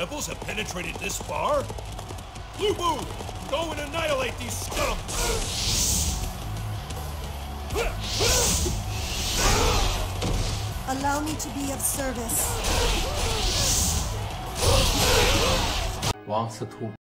rebels have penetrated this far? Lu Bu, go and annihilate these scum! Allow me to be of service. 王司徒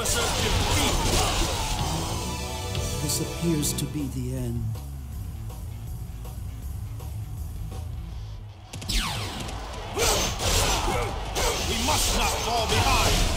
officer defeated! This appears to be the end. We must not fall behind!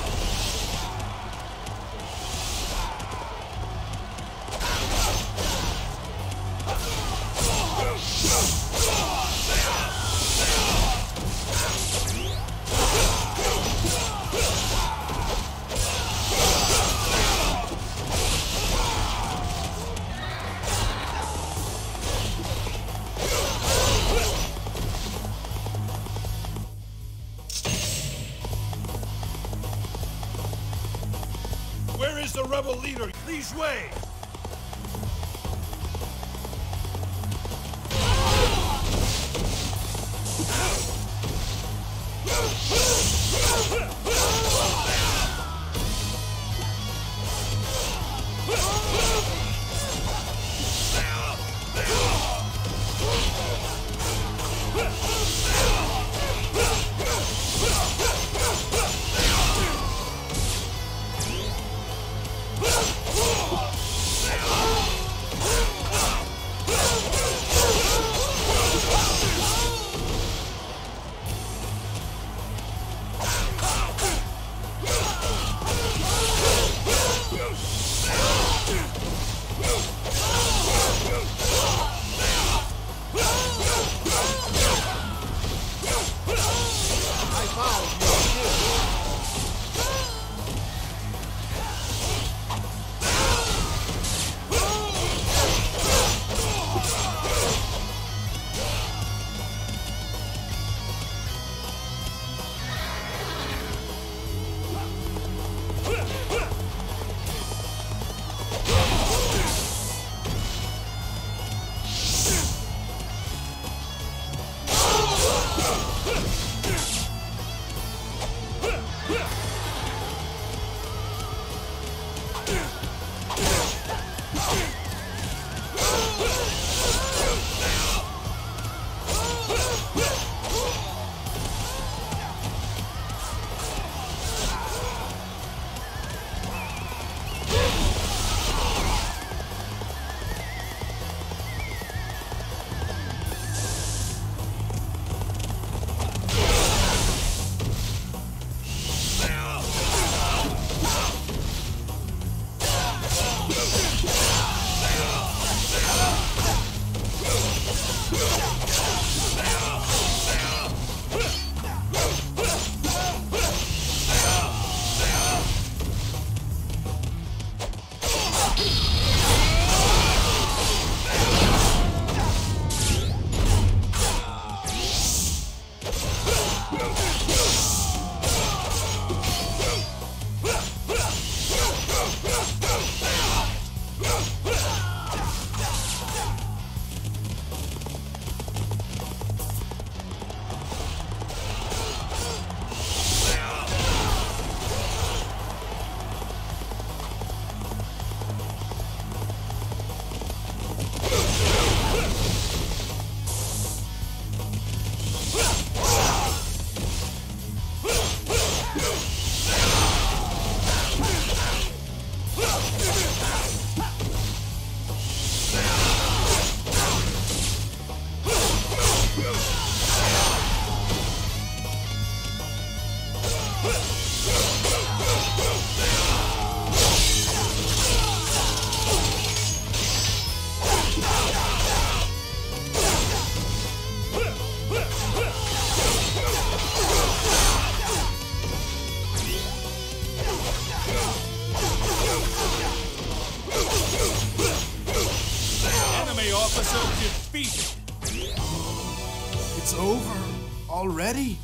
Already?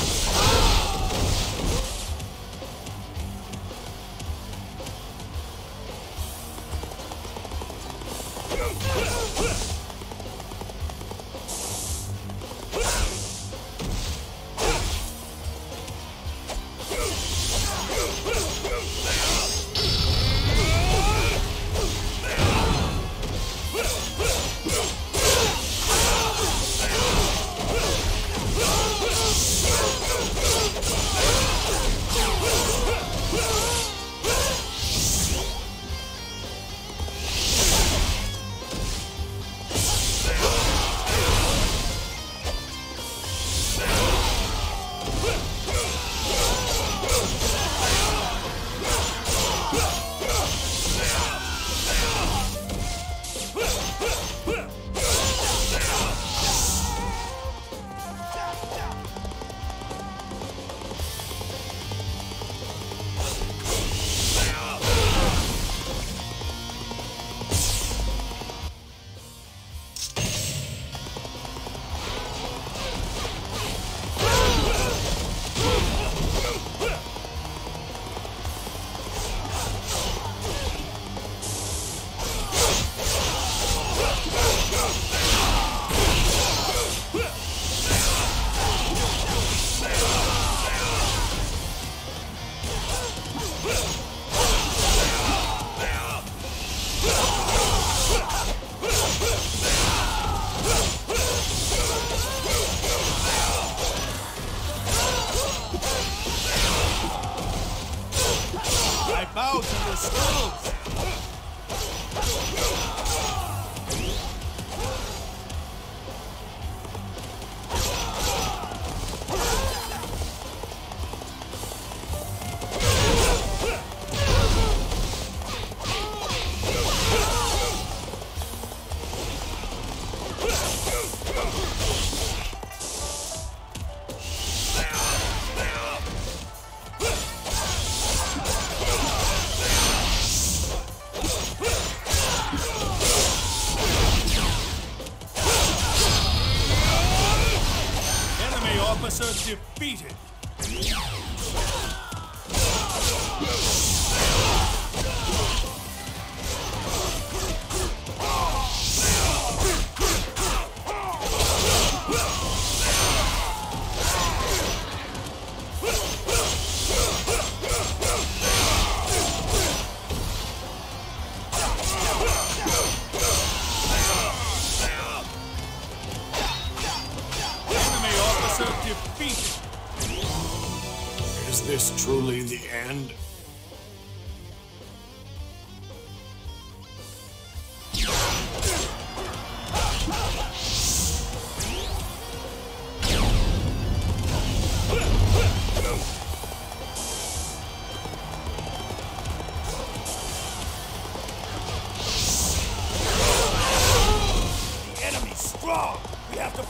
Ah!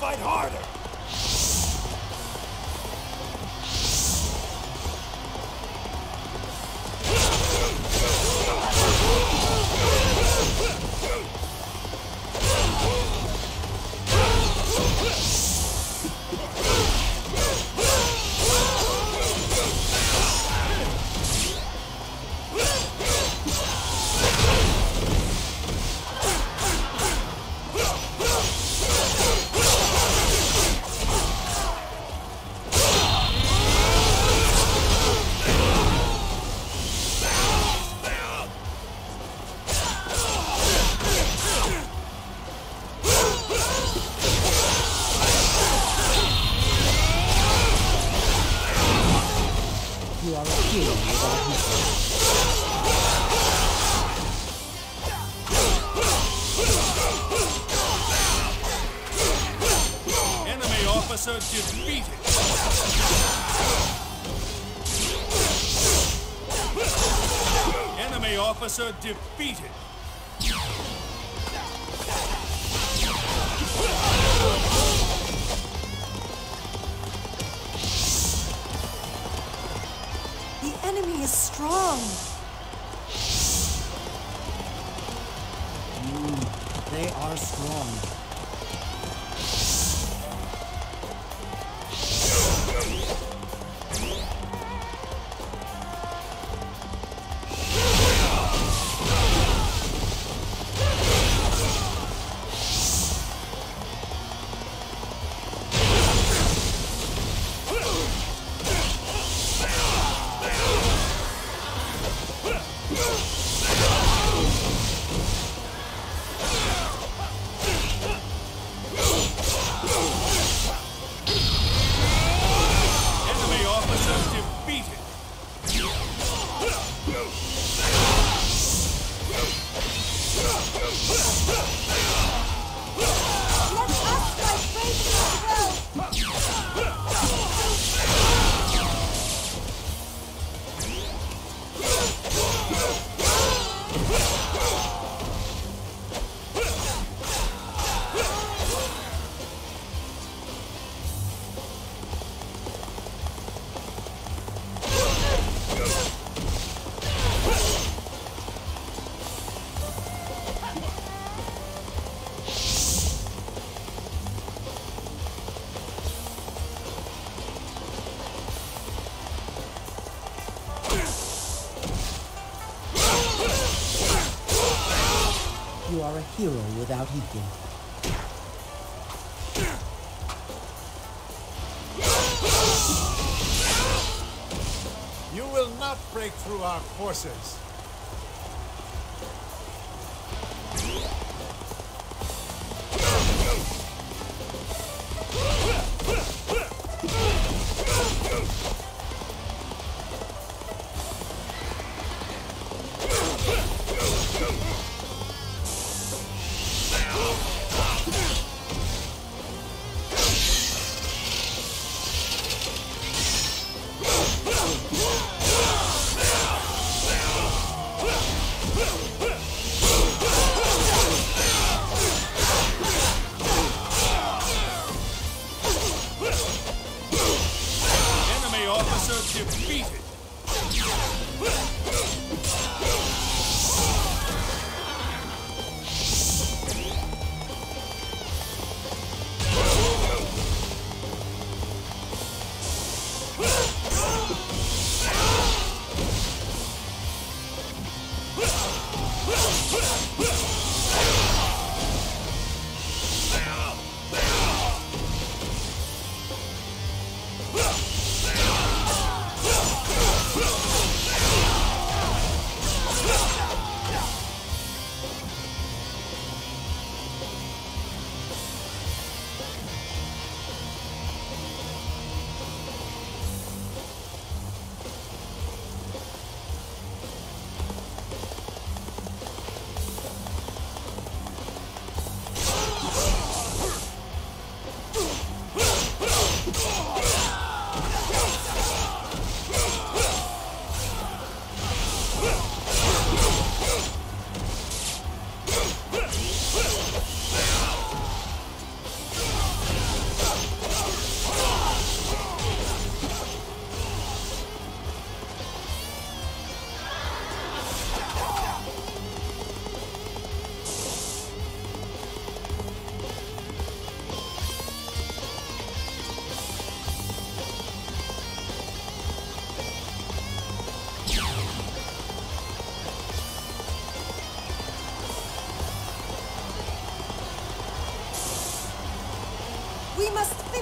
Fight harder. Is strong. Mm, they are strong. Hero without equal. You will not break through our forces.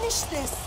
Finish this.